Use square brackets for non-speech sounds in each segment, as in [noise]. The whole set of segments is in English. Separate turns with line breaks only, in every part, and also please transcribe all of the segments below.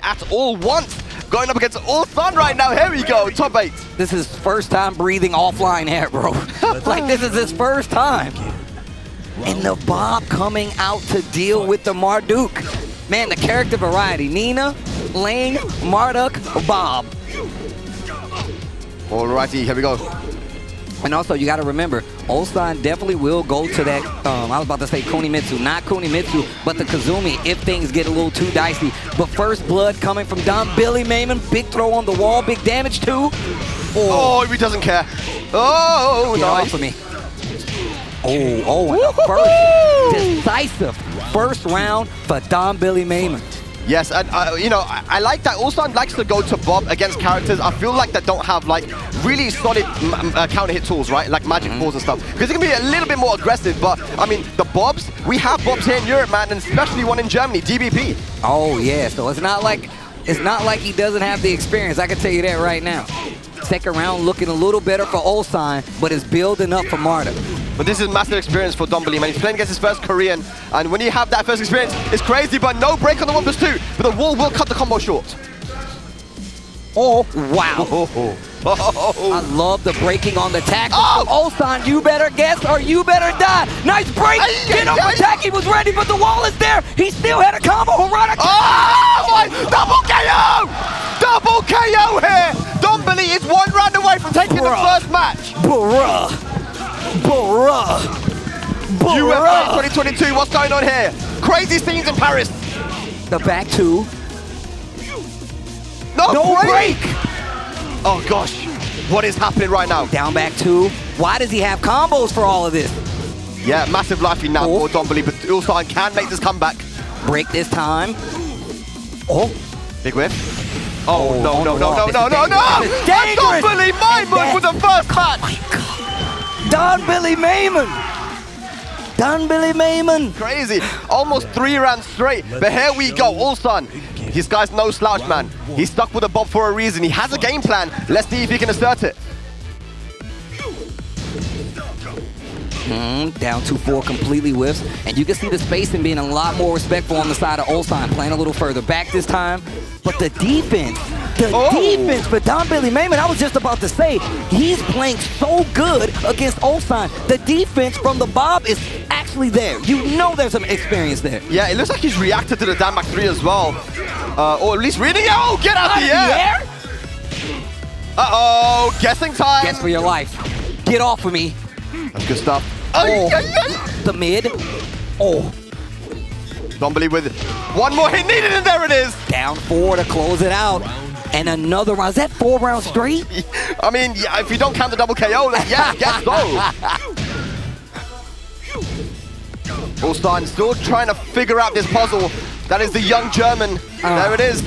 at all once. Going up against all Ulsan right now. Here we go, top eight.
This is first time breathing offline air, bro. [laughs] like, this is his first time. And the Bob coming out to deal with the Marduk. Man, the character variety. Nina, Lane, Marduk, Bob.
Alrighty, here we go.
And also, you got to remember, Ulsan definitely will go to that, um, I was about to say Kunimitsu, not Kunimitsu, but the Kazumi if things get a little too dicey. But first blood coming from Dombili Maymun, big throw on the wall, big damage too.
Oh, he doesn't care. Oh,
Get
nice.
off of me. Oh, oh, first decisive first round for Dombili Maymun.
Yes, and uh, you know, I, I like that Ulsan likes to go to Bob against characters I feel like that don't have like really solid m- uh, counter hit tools, right? Like magic balls and stuff. Because it can be a little bit more aggressive, but I mean, the Bobs, we have Bobs here in Europe, man, and especially one in Germany, DBP.
Oh yeah, so it's not like it's not like he doesn't have the experience. I can tell you that right now. Second round looking a little better for Ulsan, but it's building up for Marta.
But this is a massive experience for Dombili, man. He's playing against his first Korean, and when you have that first experience, it's crazy, but no break on the 1 plus 2. But the wall will cut the combo short.
Oh wow.
Oh, [laughs] oh,
I love the breaking on the tackle.
Oh!
Ulsan, you better guess or you better die. Nice break.
Ay,
Get
ay.
attack. He was ready, but the wall is there. He still had a combo. Harada.
Oh my! Double KO! Double KO here! Dombili is one round away from taking the first match.
Bruh. Bruh.
UFA 2022, what's going on here? Crazy scenes in Paris.
The back two.
No,
No
break.
break.
Oh gosh, what is happening right now?
Down back two. Why does he have combos for all of this?
Yeah, massive life lead now
Oh.
for Dombili, but Ulsan can make this comeback.
Break this time. Oh,
Big whiff. Oh,
Oh,
no, no, no, no, no, no, no!
dangerous. This is
I can't believe my move with the first match!
my God. Dombili Maymun. Don Billy Mayman.
Crazy. Almost three rounds straight. But here we go. Ulsan. This guy's no slouch, man. He's stuck with a bob for a reason. He has a game plan. Let's see if he can assert it.
Mm, down 2-4, completely whiffs. And you can see the spacing being a lot more respectful on the side of Ulsan, playing a little further back this time. But the defense, the
Oh.
defense for Dombili Maymun, I was just about to say, he's playing so good against Ulsan. The defense from the Bob is actually there. You know there's some experience there.
Yeah, it looks like he's reacted to the Dan back 3 as well. Uh, or at least reading it. Oh, get out,
Out
the
of the
air!
air?
Uh-oh, guessing time.
Guess for your life. Get off of me.
That's good stuff.
Oh.
Ay.
The mid. Oh,
Dombili with one more hit needed, and there it is.
down four to close it out. And another round. Is that four rounds straight?
I mean, yeah, if you don't count the double KO, then yeah, guess so. [laughs] Ulsan still trying to figure out this puzzle. That is the young German.
Ah.
there it is.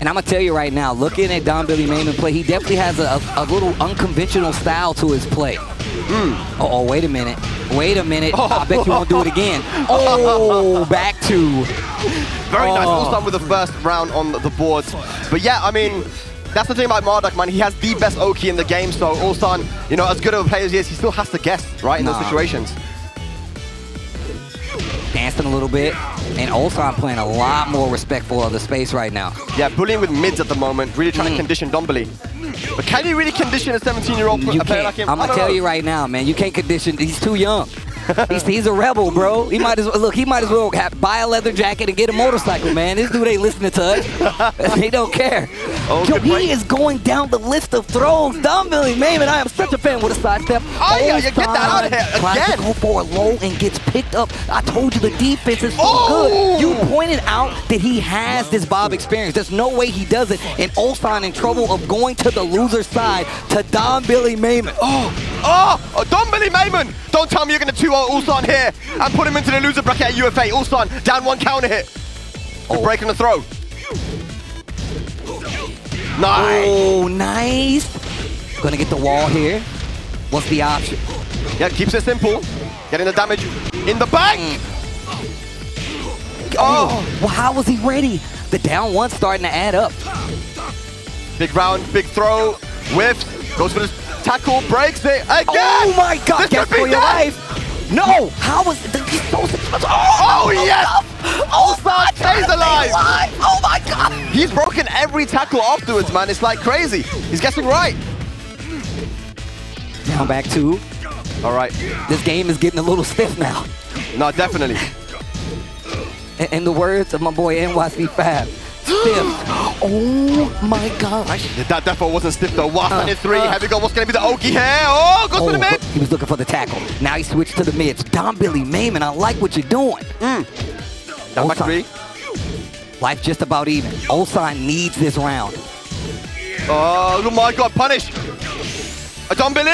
And I'm gonna tell you right now, looking at Dombili Maymun play, he definitely has a, a, a little unconventional style to his play. Uh oh, wait a minute. Wait a minute. Oh. I bet you won't do it again. [laughs] Oh, back two.
Very nice.
Oh.
Ulsan with the first round on the board. But yeah, I mean, that's the thing about Marduk, man. He has the best Oki in the game, so Ulsan, you know, as good of a player as he is, he still has to guess, right, in those situations.
Dancing a little bit. And Ulsan playing a lot more respectful of the space right now.
Yeah, bullying with mids at the moment, really trying to condition Dombili. But can you really condition a 17-year-old
Mm. You
player like him?
I'm gonna tell
know.
you right now, man. You can't condition. He's too young. [laughs] he's, he's a rebel, bro. He might as well look. He might as well have, buy a leather jacket and get a motorcycle, man. This dude ain't listening to us. [laughs] he don't care.
Oh,
Yo, he is going down the list of throws. Dombili Maymun, I am such a fan with a sidestep.
Oh, yeah, yeah, get that out of here
Tries
again.
to go for a low and gets picked up. I told you the defense is so
Oh.
good. You pointed out that he has this Bob experience. There's no way he doesn't. And Ulsan in trouble of going to the loser side to Dombili Maymun.
Oh, oh, oh Billy Mayman! Don't tell me you're going to 2-0 Ulsan here and put him into the loser bracket at UFA. Ulsan down one counter hit.
Oh.
break on the throw. Nice.
Oh, nice. Gonna get the wall here. What's the option?
Yeah, keeps it simple. Getting the damage in the bank. Mm.
Oh,
Oh,
well, how was he ready? The down one starting to add up.
big round, big throw, whiffs, goes for the tackle, breaks it oh again.
Oh my God!
This
Guess for your life. No! How was he's so
oh, oh, oh, yes!
Oh, oh
Ulsan stays alive.
Oh my God!
He's broken every tackle afterwards, man. It's like crazy. He's guessing right.
Down back two.
All right.
This game is getting a little [laughs] stiff now.
No, definitely.
In, in the words of my boy NYC Fab, [gasps] stiff. Oh my gosh.
That definitely wasn't stiff though. Wow,
Uh,
uh, three.
uh.
We go. What's going to be the Oki here? Oh, goes
Oh,
to the mid.
he was looking for the tackle. Now he switched to the mids. Dombili Maymun, I like what you're doing.
Down back three.
Life just about even. Ulsan needs this round.
Oh, my God. Punish. A Don Billy.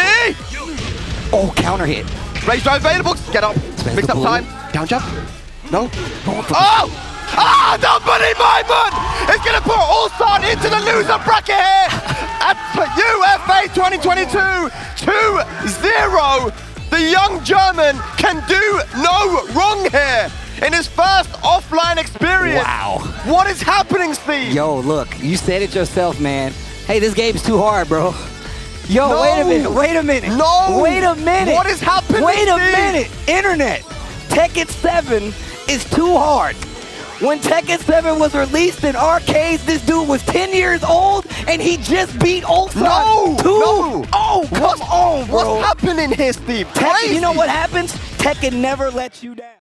Oh, counter hit.
Rage drive available. Get up.
Spends
Mix
the
up
blue.
time. Down jump. No.
For
Oh! Ah, Dombili Maymun is going to put Ulsan into the loser bracket here at UFA 2022 2-0. The young German can do no wrong here in his first offline experience.
Wow.
What is happening, Steve?
Yo, look, you said it yourself, man. Hey, this game's too hard, bro. Yo,
No.
wait a minute, wait a minute.
No.
Wait a minute.
What is happening,
Wait a
Steve?
minute. Internet. Tekken 7 is too hard. When Tekken 7 was released in arcades, this dude was 10 years old and he just beat Ulsan.
No,
2
no.
Oh, come
What's-
on, bro.
What's happening here, Steve?
Tekken, you know what happens? Tekken never lets you down.